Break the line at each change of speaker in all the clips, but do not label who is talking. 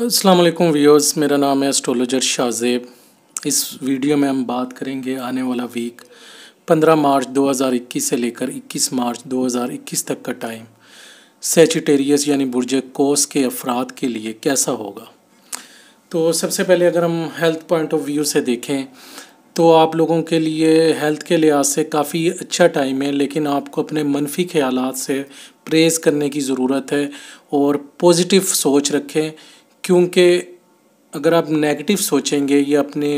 अस्सलाम वालेकुम व्यूअर्स मेरा नाम है एस्ट्रोलॉजर शाहजेब इस वीडियो में हम बात करेंगे आने वाला वीक 15 मार्च 2021 से लेकर 21 मार्च 2021 तक का टाइम सेचिटेरियस यानी बुर्ज कोस के अफराद के लिए कैसा होगा? तो सबसे पहले अगर हम हेल्थ पॉइंट ऑफ़ व्यू से देखें तो आप लोगों के लिए हेल्थ के लिहाज से काफ़ी अच्छा टाइम है, लेकिन आपको अपने मनफी ख्याल से प्रेज़ करने की ज़रूरत है और पॉजिटिव सोच रखें। क्योंकि अगर आप नेगेटिव सोचेंगे या अपने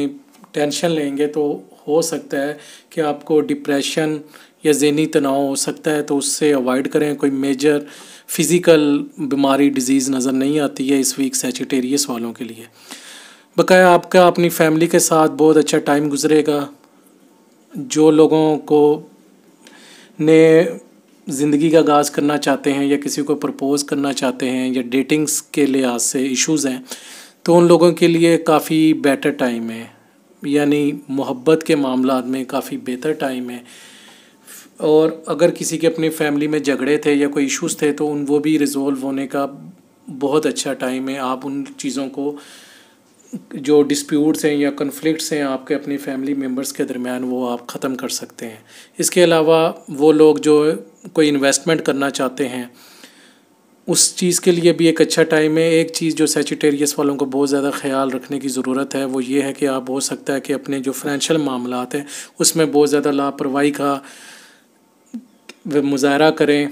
टेंशन लेंगे तो हो सकता है कि आपको डिप्रेशन या जहनी तनाव हो सकता है तो उससे अवॉइड करें। कोई मेजर फ़िज़िकल बीमारी डिज़ीज़ नज़र नहीं आती है इस वीक सेचिटेरियस वालों के लिए। बकाया आपका, अपनी फैमिली के साथ बहुत अच्छा टाइम गुजरेगा। जो लोगों को ने ज़िंदगी का आगाज़ करना चाहते हैं या किसी को प्रपोज़ करना चाहते हैं या डेटिंग्स के लिहाज से इश्यूज़ हैं तो उन लोगों के लिए काफ़ी बेटर टाइम है। यानी मोहब्बत के मामला में काफ़ी बेहतर टाइम है। और अगर किसी के अपनी फैमिली में झगड़े थे या कोई इश्यूज़ थे तो उन वो भी रिज़ोल्व होने का बहुत अच्छा टाइम है। आप उन चीज़ों को जो डिस्प्यूट्स हैं या कन्फ्लिक्ट्स हैं आपके अपनी फैमिली मेंबर्स के दरमियान, वो आप ख़त्म कर सकते हैं। इसके अलावा वो लोग जो कोई इन्वेस्टमेंट करना चाहते हैं, उस चीज़ के लिए भी एक अच्छा टाइम है। एक चीज़ जो सेचिटेरियस वालों को बहुत ज़्यादा ख्याल रखने की ज़रूरत है, वो ये है कि आप, हो सकता है कि अपने जो फाइनेंशियल मामला हैं, उसमें बहुत ज़्यादा लापरवाही का मुजाहरा करें,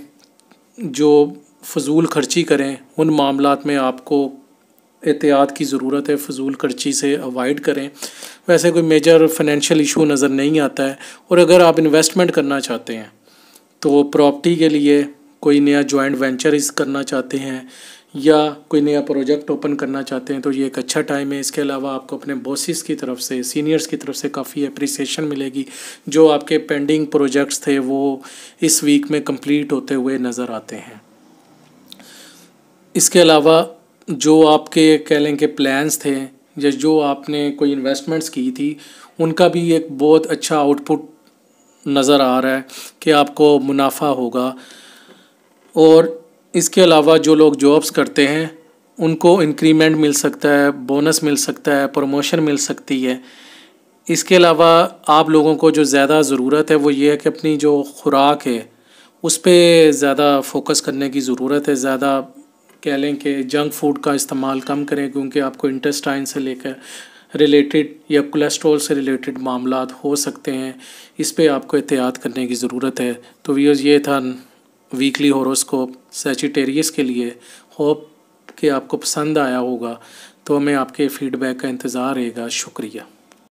जो फजूल खर्ची करें, उन मामला में आपको एहतियात की ज़रूरत है, फजूल खर्ची से अवॉइड करें। वैसे कोई मेजर फाइनेंशियल इशू नज़र नहीं आता है। और अगर आप इन्वेस्टमेंट करना चाहते हैं तो प्रॉपर्टी के लिए कोई नया जॉइंट वेंचर इस करना चाहते हैं, या कोई नया प्रोजेक्ट ओपन करना चाहते हैं तो ये एक अच्छा टाइम है। इसके अलावा आपको अपने बॉसिस की तरफ़ से सीनियर्स की तरफ़ से काफ़ी अप्रिसिएशन मिलेगी। जो आपके पेंडिंग प्रोजेक्ट्स थे, वो इस वीक में कंप्लीट होते हुए नज़र आते हैं। इसके अलावा जो आपके, कह लें कि प्लान्स थे, या जो आपने कोई इन्वेस्टमेंट्स की थी, उनका भी एक बहुत अच्छा आउटपुट नज़र आ रहा है कि आपको मुनाफा होगा। और इसके अलावा जो लोग जॉब्स करते हैं, उनको इंक्रीमेंट मिल सकता है बोनस मिल सकता है प्रमोशन मिल सकती है। इसके अलावा आप लोगों को जो ज़्यादा ज़रूरत है, वो ये है कि अपनी जो खुराक है, उस पर ज़्यादा फोकस करने की ज़रूरत है, ज़्यादा कह लें कि जंक फ़ूड का इस्तेमाल कम करें क्योंकि आपको इंटेस्टाइन से लेकर रिलेटेड या कोलेस्ट्रॉल से रिलेटेड मामला हो सकते हैं। इस पर आपको एहतियात करने की ज़रूरत है। तो व्यूज़ ये था वीकली हॉरोस्कोप सेचिटेरियस के लिए। होप कि आपको पसंद आया होगा। तो हमें आपके फ़ीडबैक का इंतज़ार रहेगा। शुक्रिया।